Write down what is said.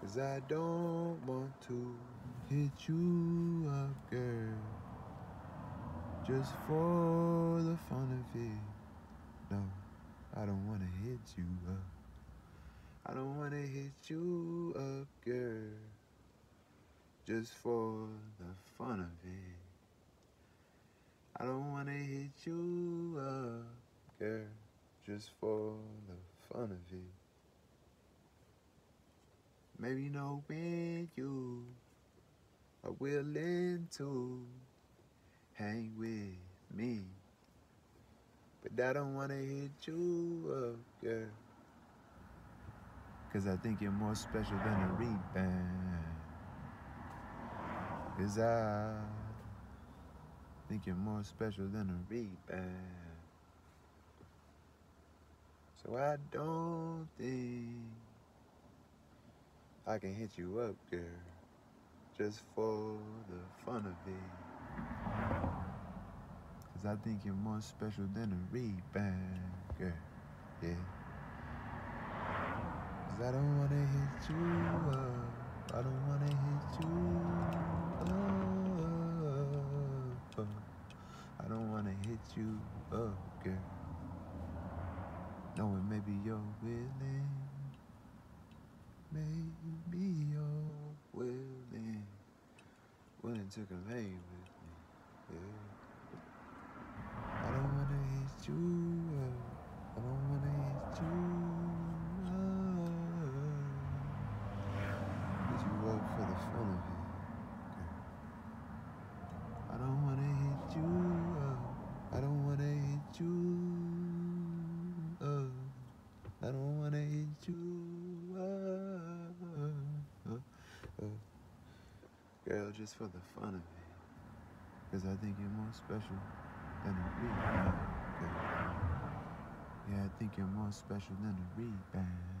Cause I don't want to hit you up, girl. Just for the fun of it. No, I don't wanna hit you up. I don't wanna hit you up, girl. Just for the fun of it. I don't wanna hit you up, girl. Just for the fun of it. Maybe know when you are willing to hang with me. But I don't wanna hit you up, girl. Cause I think you're more special than a rebound. Cause I think you're more special than a rebound. So I don't think I can hit you up, girl, just for the fun of it. Cause I think you're more special than a rebound, girl, yeah. Cause I don't wanna hit you up, I don't wanna hit you up. I don't wanna hit you up, girl. Knowing maybe you're willing. Maybe you're willing. Willing to hang with me. Yeah. I don't wanna hit you. I don't wanna hit you up. Hit you up for the fun of it. girl. I don't wanna hit you up. I don't wanna hit you up. I don't wanna hit you up. up, up. Girl, just for the fun of it. Cause I think you're more special than a rebound. Girl. Yeah, I think you're more special than a rebound.